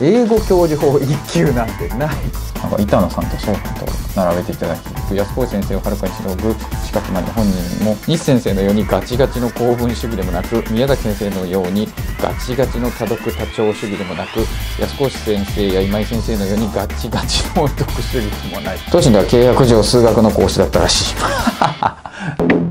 英語教授法1級なんてないなんか板野さんと翔さんと並べていただき安越先生をはるかにしのぐ近くまで本人も西先生のようにガチガチの興奮主義でもなく宮崎先生のようにガチガチの多読多聴主義でもなく安越先生や今井先生のようにガチガチの読主義でもない当時では契約上数学の講師だったらしい。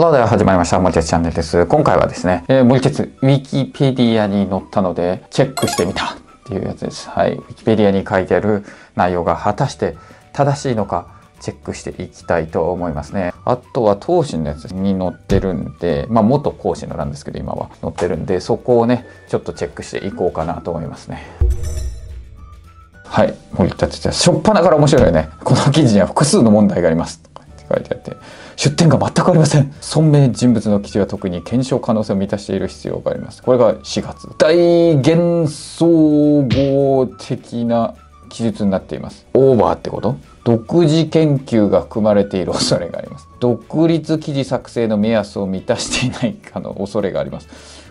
Hello では始まりました。森哲チャンネルです。今回はですね、えー、森哲、ウィキペディアに載ったので、チェックしてみたっていうやつです。はい。ウィキペディアに書いてある内容が果たして正しいのか、チェックしていきたいと思いますね。あとは、当信のやつに載ってるんで、まあ、元講師のなんですけど、今は載ってるんで、そこをね、ちょっとチェックしていこうかなと思いますね。はい。森田哲也。しょっぱなから面白いよね。この記事には複数の問題があります。書いてあって。出典が全くありません。存命人物の記事は特に検証可能性を満たしている必要があります。これが4月。大幻想合的な記述になっています。オーバーってこと？独自研究が含まれている恐れがあります。独立記事作成の目安を満たしていないかの恐れがあります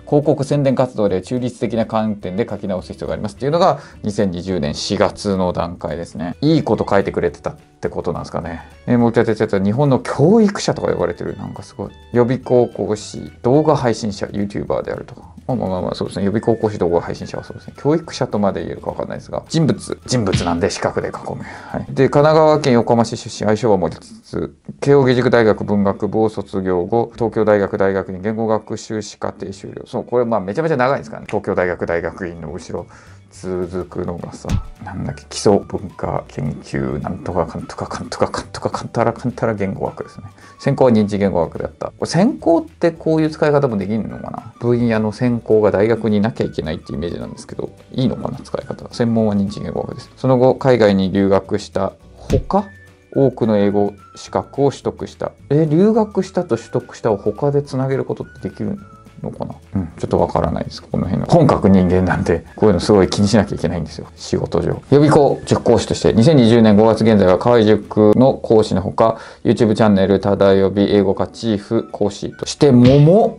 広告宣伝活動で中立的な観点で書き直す必要がありますっていうのが2020年4月の段階ですね。いいこと書いてくれてたってことなんですかね。えー、もう一回哲也日本の教育者とか呼ばれてる。なんかすごい。予備高校師動画配信者 YouTuber であるとか。まあまあまあそうですね。予備高校指導後配信者はそうですね。教育者とまで言えるか分かんないですが人物人物なんで四角で囲む、はい、で神奈川県横浜市出身愛称は森つ慶應義塾大学文学部を卒業後東京大学大学院言語学修士課程修了。そうこれまあめちゃめちゃ長いんですからね。東京大学大学院の後ろ。続くのがさなんだっけ基礎文化研究なんとかかんとかかんとかかんとかかんたらかんたら言語学ですね。専攻は認知言語学であった。専攻ってこういう使い方もできるのかな？分野の専攻が大学にいなきゃいけないっていうイメージなんですけどいいのかな使い方。専門は認知言語学です。その後海外に留学したほか多くの英語資格を取得した。え留学したと取得したを他でつなげることってできるのかな、うん、ちょっとわからないです。この辺の。本格人間なんでこういうのすごい気にしなきゃいけないんですよ。仕事上。予備校塾講師として2020年5月現在は河合塾の講師のほか YouTube チャンネルただ予備英語科チーフ講師としてもも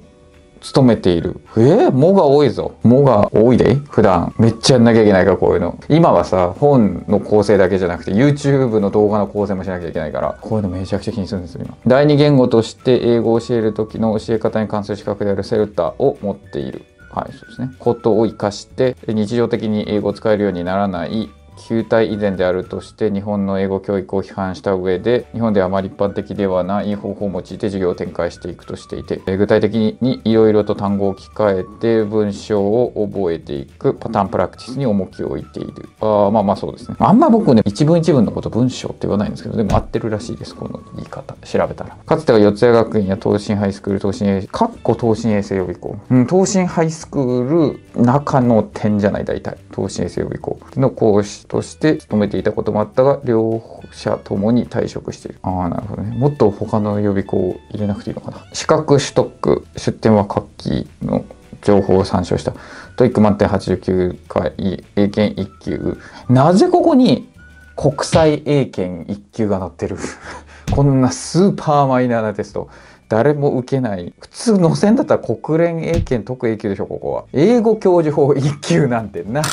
勤めている。えー、もが多いぞ。もが多いで？普段。めっちゃやんなきゃいけないから、こういうの。今はさ、本の構成だけじゃなくて、YouTube の動画の構成もしなきゃいけないから、こういうのめちゃくちゃ気にするんですよ、今。第二言語として英語を教える時の教え方に関する資格であるセルタを持っている。はい、そうですね。ことを活かして、日常的に英語を使えるようにならない旧体以前であるとして日本の英語教育を批判した上で日本ではあまり一般的ではない方法を用いて授業を展開していくとしていて具体的にいろいろと単語を置き換えて文章を覚えていくパターンプラクティスに重きを置いている。あまあまあそうですね。あんま僕ね一文一文のこと文章って言わないんですけどでも合ってるらしいですこの言い方。調べたら。かつては四谷学院や東進ハイスクール東進衛かっこ東進衛生予備校、うん、東進ハイスクール中の点じゃない大体。東進衛生予備校の講師として勤めていたこともあったが両者ともに退職している。ああなるほどね。もっと他の予備校を入れなくていいのかな。資格取得出展は夏季の情報を参照した。 TOEIC 満点89回英検1級。なぜここに国際英検1級が載ってる？こんなスーパーマイナーなテスト。誰も受けない。普通の線だったら国連英検特 A 級でしょここは。英語教授法1級なんてない。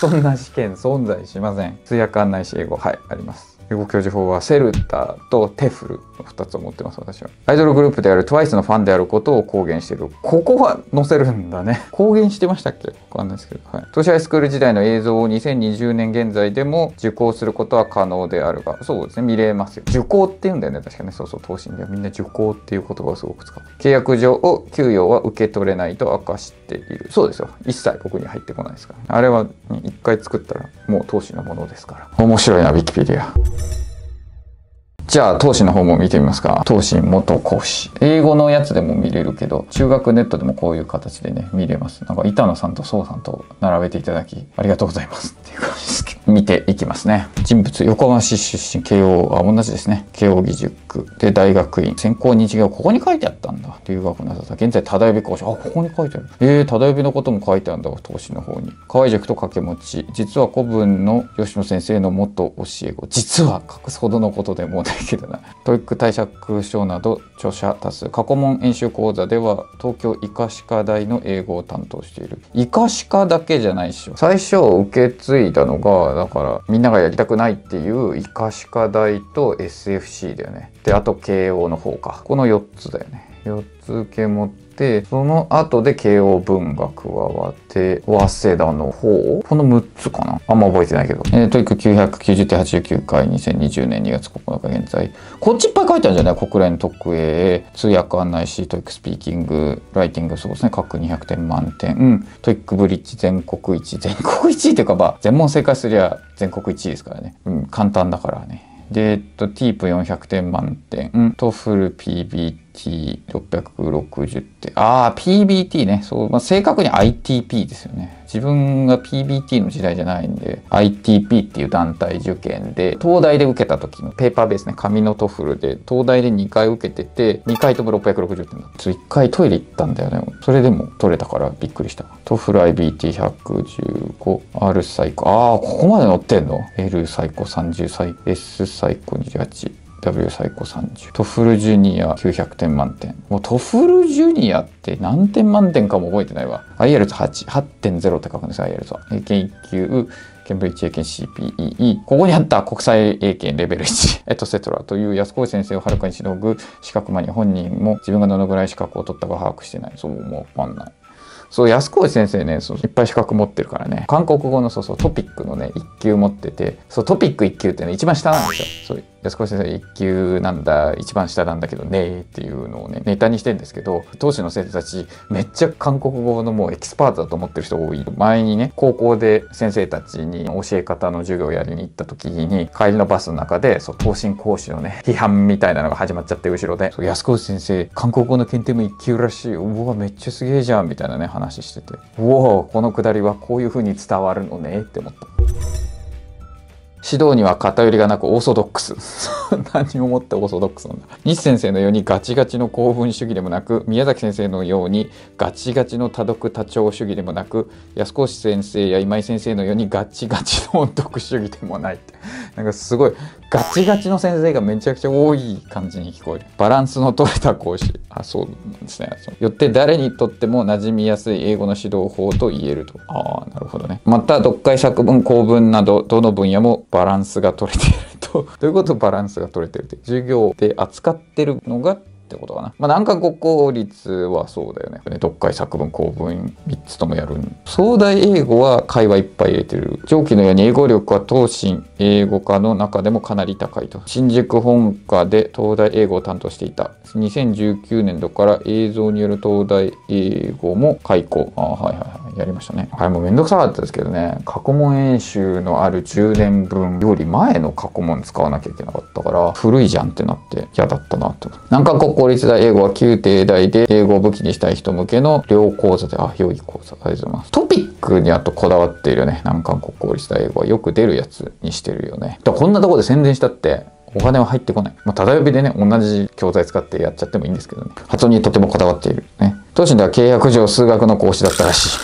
そんな試験存在しません。通訳案内士英語、はい、あります。英語教授法は CELTA と TEFL の2つを持ってます私は。アイドルグループである TWICE のファンであることを公言している。ここは載せるんだね。公言してましたっけ？わかんないですけど、はい、東進ハイスクール時代の映像を2020年現在でも受講することは可能であるが。そうですね。見れますよ。受講って言うんだよね。確かね。そうそう投信ではみんな受講っていう言葉をすごく使う。契約上を給与は受け取れないと明かしている。そうですよ。一切僕に入ってこないですから、あれは一回作ったらもう投資のものですから。面白いなウィキペディアじゃあ、投資の方も見てみますか。投資元講師。英語のやつでも見れるけど、中学ネットでもこういう形でね、見れます。なんか、板野さんと宋さんと並べていただき、ありがとうございますっていう感じですけど。見ていきますね。人物、横浜市出身、慶応、あ、同じですね。慶応義塾で大学院、専攻日芸ここに書いてあったんだ。留学なさった。現在、忠指講師。あ、ここに書いてある。えー、忠指のことも書いてあるんだ、投資の方に。河合塾と掛け持ち。実は古文の吉野先生の元教え子。実は隠すほどのことでもないけどな。 TOEIC 対策書など著者多数。過去問演習講座では東京医科歯科大の英語を担当している。医科歯科だけじゃないっしょ。最初受け継いだのが、だからみんながやりたくないっていう医科歯科大と SFC だよね。で、あと慶応の法か。この4つだよね。4つ受け持ってその後で慶応文が加わって早稲田の法？この6つかな？あんま覚えてないけど、えー、 TOEIC 990.89回2020年2月9日現在。こっちいっぱい書いてあるんじゃない？国連特 A 通訳案内士 TOEIC Speaking Writing そうですね。各200点満点、うん、 TOEIC Bridge 全国一。全国一っていうかまあ全問正解すりゃ全国一ですからね、うん、簡単だからね。で、えっと、 TEAP 400点満点、 TOEFL PB 660って、ああ、PBT ね。そう、まあ、正確に ITP ですよね。自分が PBT の時代じゃないんで ITP っていう団体受験で東大で受けた時のペーパーベースね。紙の TOEFL で東大で2回受けてて2回とも660点だった。1回トイレ行ったんだよね。それでも取れたからびっくりした。 TOEFL IBT115 R 最高ああここまで載ってんの？L 最高30最 S 最高28 W 最高30 TOEFL Junior 900点満点。もう TOEFL Junior って何点満点かも覚えてないわ。IELTS8.0 って書くんです IELTS は。英検1級ケンブリッジ英検 CPE ここにあった国際英検レベル1エトセトラという安河内先生をはるかにしのぐ資格マニア本人も自分がどのぐらい資格を取ったか把握してない。そうもうわかんない。そう安越先生ねそういっぱい資格持ってるからね。韓国語のそうそうトピックのね1級持っててそうトピック1級ってね一番下なんですよ。そう。安越先生1級なんだ一番下なんだけどねっていうのをねネタにしてんですけど当時の生徒たちめっちゃ韓国語のもうエキスパートだと思ってる人多い。前にね高校で先生たちに教え方の授業をやりに行った時に帰りのバスの中でそう東進講師のね批判みたいなのが始まっちゃって後ろで。安越先生韓国語の検定も1級らしいうわめっちゃすげえじゃんみたいなね話してて。うおこのくだりはこういう風に伝わるのねって思った。指導には偏りがなくオーソドックス。何をもってオーソドックスなんだ。西先生のようにガチガチの興奮主義でもなく、宮崎先生のようにガチガチの多読多聴主義でもなく、安越先生や今井先生のようにガチガチの音読主義でもないって。なんかすごいガチガチの先生がめちゃくちゃ多い感じに聞こえる。バランスの取れた講師。あ、そうなんですね。よって誰にとっても馴染みやすい英語の指導法と言えると。ああ、なるほどね。また、読解作文、公文など、どの分野もバランスが取れていると。どういうことバランスが取れてるって。授業で扱ってるのがってことかな。まあ、難関国公立はそうだよね。読解作文公文3つともやる。壮大英語は会話いっぱい入れてる。上記のように英語力は東進英語科の中でもかなり高いと。新宿本科で東大英語を担当していた。2019年度から映像による東大英語も開講。あはいはいはい。やりましたね。はい、もうめんどくさかったですけどね。過去問演習のある10年分より前の過去問使わなきゃいけなかったから、古いじゃんってなって嫌だったなと。難関国公立大英語は旧帝大で英語を武器にしたい人向けの両講座で、あ、良い講座。ありがとうございます。トピックにあとこだわっているよね。難関国公立大英語はよく出るやつにしてるよね。だこんなとこで宣伝したって、お金は入ってこない。まあ、ただ呼びでね、同じ教材使ってやっちゃってもいいんですけどね。発音にとてもこだわっている。ね。当心では契約上数学の講師だったらしい。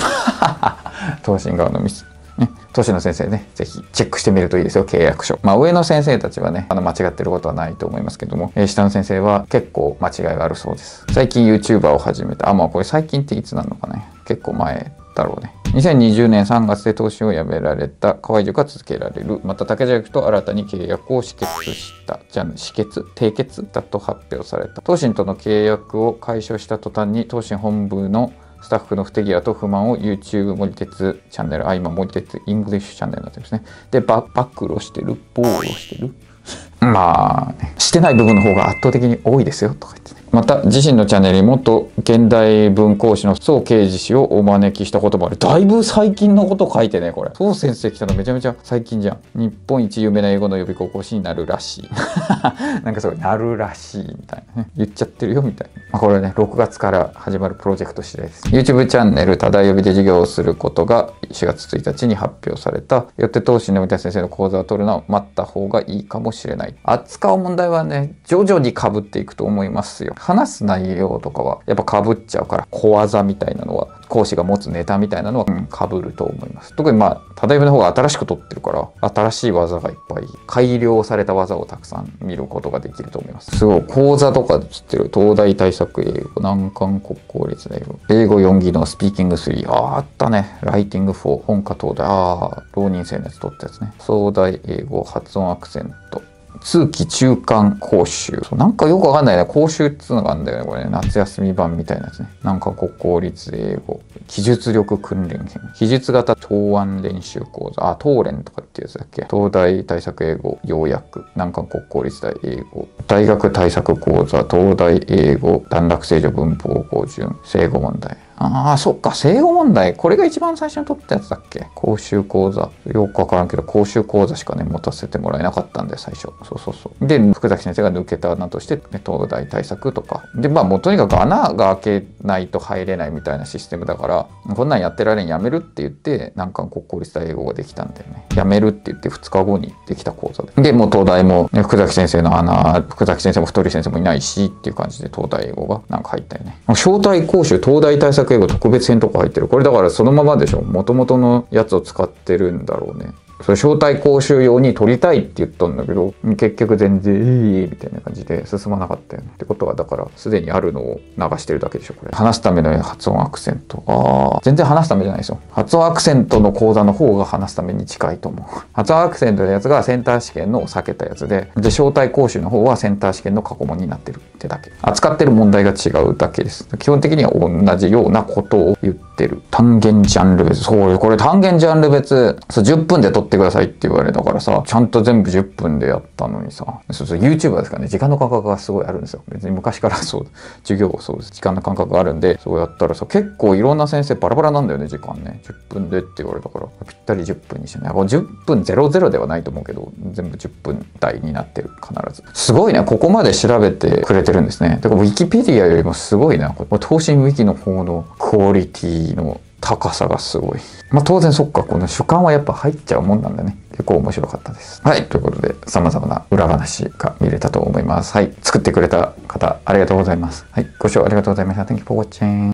東進側のミス。ね、都市の先生ね、ぜひチェックしてみるといいですよ、契約書。まあ上の先生たちはね、あの間違ってることはないと思いますけども、えー、下の先生は結構間違いがあるそうです。最近 YouTuber を始めた。あ、まあこれ最近っていつなのかね。結構前だろうね。2020年3月で投資をやめられた河合塾が続けられる。また竹田塾と新たに契約を止結した。じゃあ、止血締結だと発表された。東進との契約を解消した途端に東進本部のスタッフの不手際と不満を YouTube もりてつチャンネル、あ、今もりてつイングリッシュチャンネルになってますね。で、暴露してる、暴露してる。まあ、ね、してない部分の方が圧倒的に多いですよ、とか言ってね。また、自身のチャンネルに元現代文講師の宗慶二氏をお招きしたこともある。だいぶ最近のこと書いてね、これ。宗先生来たのめちゃめちゃ最近じゃん。日本一有名な英語の予備校講師になるらしい。なんかすごい、なるらしいみたいなね。言っちゃってるよ、みたいな。まあ、これね、6月から始まるプロジェクト次第です。YouTube チャンネル、ただよびで授業をすることが4月1日に発表された。よって当時の三田先生の講座を取るのは待った方がいいかもしれない。扱う問題はね、徐々に被っていくと思いますよ。話す内容とかはやっぱ被っちゃうから、小技みたいなのは講師が持つネタみたいなのは、うん、被ると思います。特にまあ、ただ読みの方が新しく取ってるから、新しい技がいっぱい、改良された技をたくさん見ることができると思います。すごい、講座とかで知ってる東大対策英語、難関国公立大学、英語4技能、スピーキング3、ああ、あったね。ライティング4、本科東大、ああ、浪人生のやつ取ったやつね。壮大英語、発音アクセント、通期中間講習。なんかよくわかんないね。講習っつうのがあるんだよね。これね。夏休み版みたいなやつね。なんか国公立英語。記述力訓練編。記述型答案練習講座。あ、答練とかっていうやつだっけ。東大対策英語要約。なんか国公立大英語。大学対策講座。東大英語。段落正常文法語順。正語問題。ああ、そっか、西洋問題。これが一番最初に取ったやつだっけ？講習講座。よくわからんけど、講習講座しかね、持たせてもらえなかったんで、最初。そうそうそう。で、福崎先生が抜けた穴として、ね、東大対策とか。で、まあ、もうとにかく穴が開けないと入れないみたいなシステムだから、こんなんやってられんやめるって言って、難関国公立大英語ができたんだよね。やめるって言って2日後にできた講座で。で、もう東大も、ね、福崎先生の穴、福崎先生も太り先生もいないしっていう感じで東大英語がなんか入ったよね。招待講習東大対策英語特別編とか入ってる。これだからそのままでしょ。元々のやつを使ってるんだろうね。それ招待講習用に取りたいって言ったんだけど、結局全然いいみたいな感じで進まなかったよね。ってことは、だから、すでにあるのを流してるだけでしょ、これ。話すための発音アクセント。ああ、全然話すためじゃないですよ。発音アクセントの講座の方が話すために近いと思う。発音アクセントのやつがセンター試験の避けたやつで、で、招待講習の方はセンター試験の過去問になってるってだけ。扱ってる問題が違うだけです。基本的には同じようなことを言ってる。単元ジャンル別。そうよ、これ単元ジャンル別、そう10分で取ってくださいって言われたからさ、ちゃんと全部10分でやったのにさ、そうそう、YouTuber ですからね、時間の感覚がすごいあるんですよ。別に昔から そう、授業そうです。時間の感覚があるんで、そうやったらさ、結構いろんな先生バラバラなんだよね、時間ね。10分でって言われたから、ぴったり10分にしてね。10分00ではないと思うけど、全部10分台になってる、必ず。すごいね、ここまで調べてくれてるんですね。で、ウィキペディアよりもすごいな。これ、東進ウィキの方のクオリティの高さがすごい。まあ当然そっか、この主観はやっぱ入っちゃうもんなんだね。結構面白かったです。はい。ということで、様々な裏話が見れたと思います。はい。作ってくれた方、ありがとうございます。はい。ご視聴ありがとうございました。Thank you for watching.